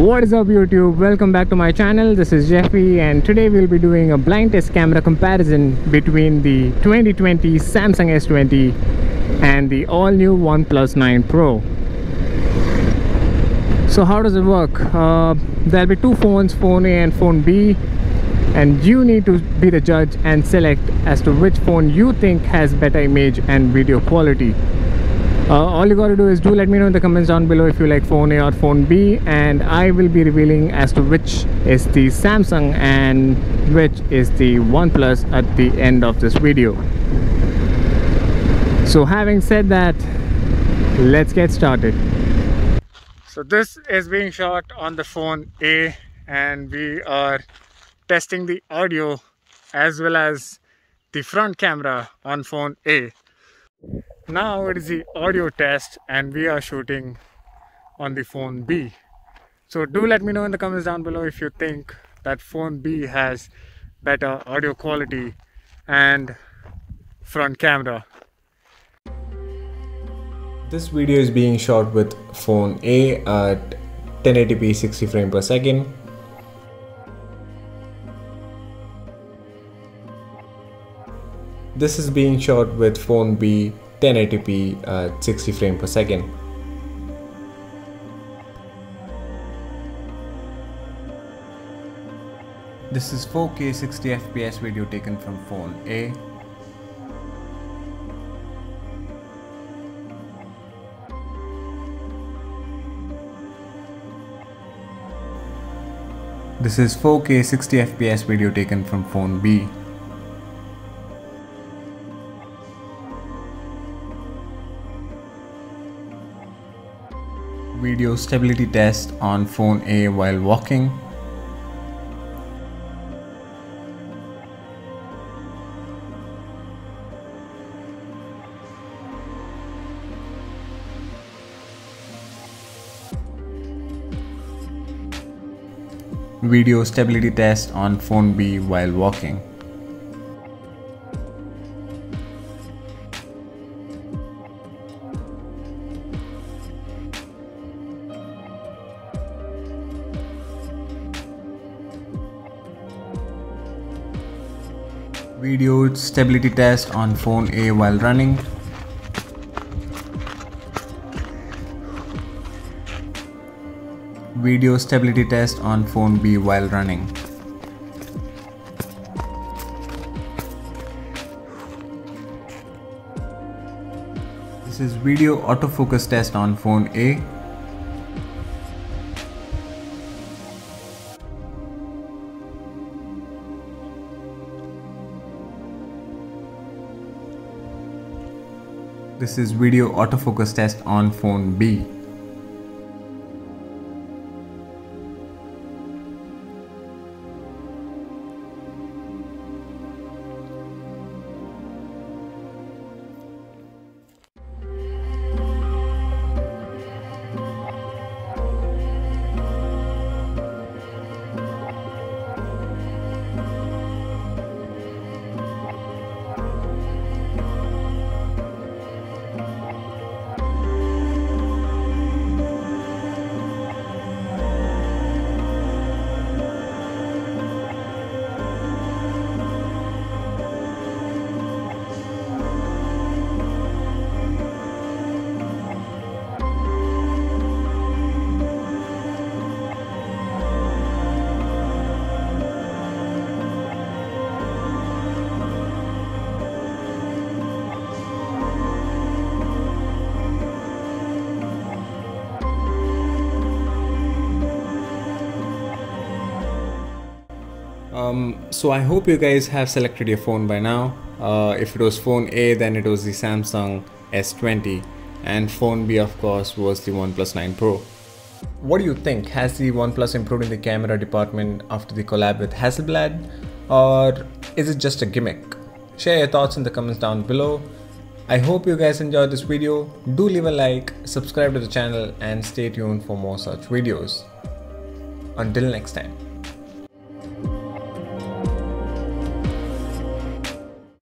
What is up YouTube? Welcome back to my channel. This is Jeffy and today we'll be doing a blind test camera comparison between the 2020 Samsung S20 and the all new OnePlus 9 Pro. So how does it work? Uh, there'll be two phones, phone A and phone B and you need to be the judge and select as to which phone you think has better image and video quality. Uh, all you gotta do is do let me know in the comments down below if you like phone A or phone B and I will be revealing as to which is the Samsung and which is the OnePlus at the end of this video. So having said that, let's get started. So this is being shot on the phone A and we are testing the audio as well as the front camera on phone A now it is the audio test and we are shooting on the phone B so do let me know in the comments down below if you think that phone B has better audio quality and front camera This video is being shot with phone A at 1080p 60 frame per second. This is being shot with phone B 1080p at uh, 60 frame per second. This is 4K 60 FPS video taken from phone A. This is 4K 60 FPS video taken from phone B. Video stability test on phone A while walking. Video stability test on phone B while walking. Video stability test on phone A while running. Video stability test on phone B while running. This is video autofocus test on phone A. This is video autofocus test on phone B. Um, so I hope you guys have selected your phone by now. Uh, if it was phone A, then it was the Samsung S20, and phone B, of course, was the OnePlus 9 Pro. What do you think? Has the OnePlus improved in the camera department after the collab with Hasselblad, or is it just a gimmick? Share your thoughts in the comments down below. I hope you guys enjoyed this video. Do leave a like, subscribe to the channel, and stay tuned for more such videos. Until next time.